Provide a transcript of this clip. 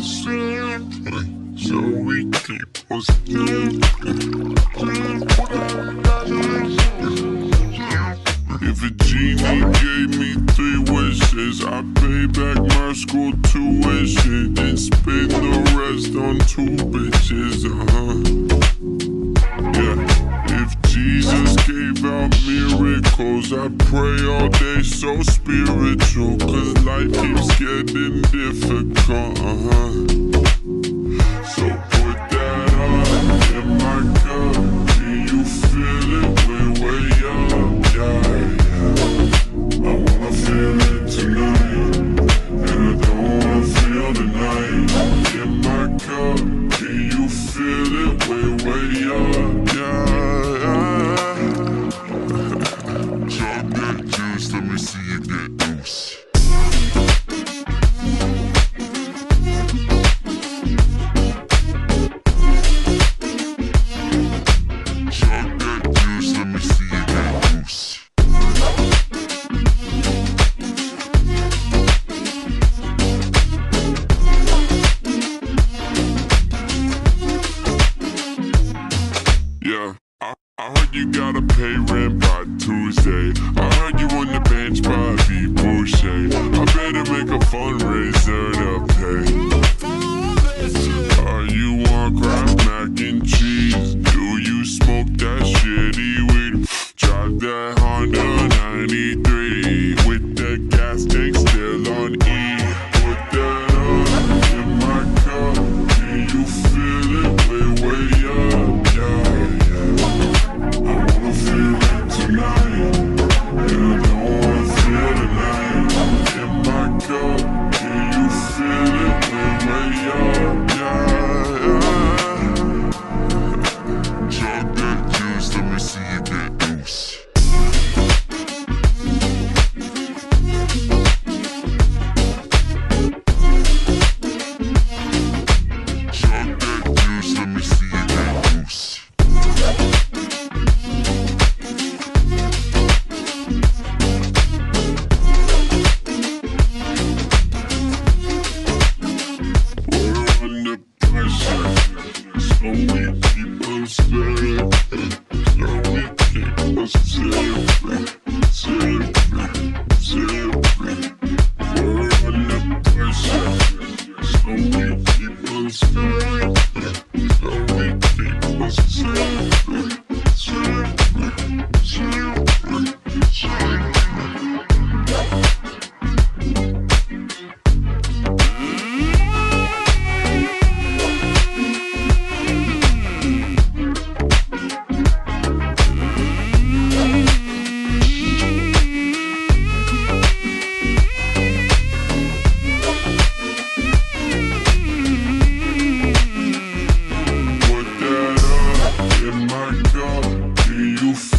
so we keep us If a genie gave me three wishes, I'd pay back my school tuition and spend the rest on two bitches. Uh-huh. miracles. I pray all day, so spiritual. Cause life keeps getting difficult. Uh-huh. pay rent by Tuesday. I heard you on the bench by V. Boucher. I better make a fundraiser to pay. lives. Peace. you